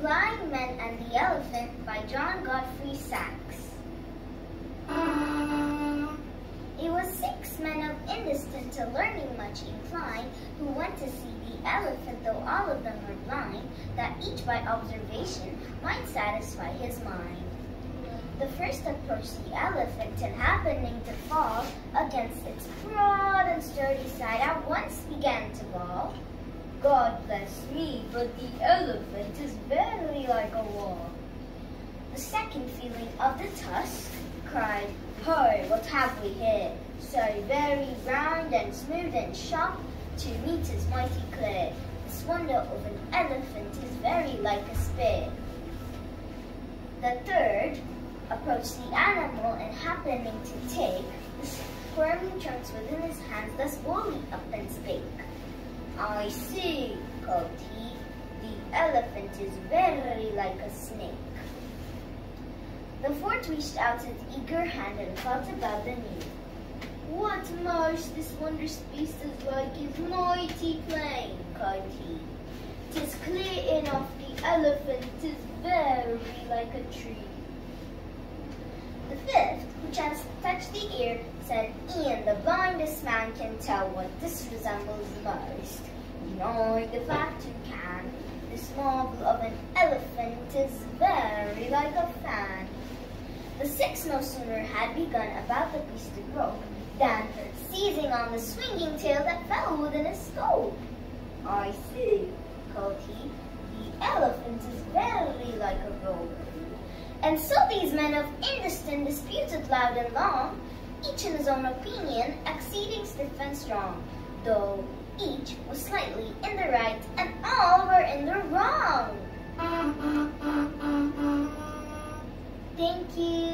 Blind Men and the Elephant by John Godfrey Saxe. It was six men of Indostan to learning much inclined who went to see the elephant, though all of them were blind, that each by observation might satisfy his mind. The first approached the elephant and happening to fall against its broad and sturdy side at once began to bawl. God bless me, but the elephant is very like a wall. The second feeling of the tusk cried, Ho, what have we here? So very round and smooth and sharp, two meters mighty clear. This wonder of an elephant is very like a spear. The third approached the animal and happening to take the squirming trunks within his hands, thus boldly up and spake. I see, quoth he, the elephant is very like a snake. The fourth reached out his eager hand and felt about the knee. What most this wondrous beast is like is mighty plain, cried he. Tis clear enough the elephant is very like a tree. The fifth, who chanced to touch the ear, said, E'en the blindest man can tell what this resembles most. Denying the fact who can, this marvel of an elephant is very like a fan. The sixth no sooner had begun about the beast to grope, than, seizing on the swinging tail that fell within his scope. I see, quoth he, the elephant is very like a rope. And so these men of Indostan disputed loud and long, each in his own opinion, exceeding stiff and strong, though each was slightly in the right, and all were in the wrong. Thank you.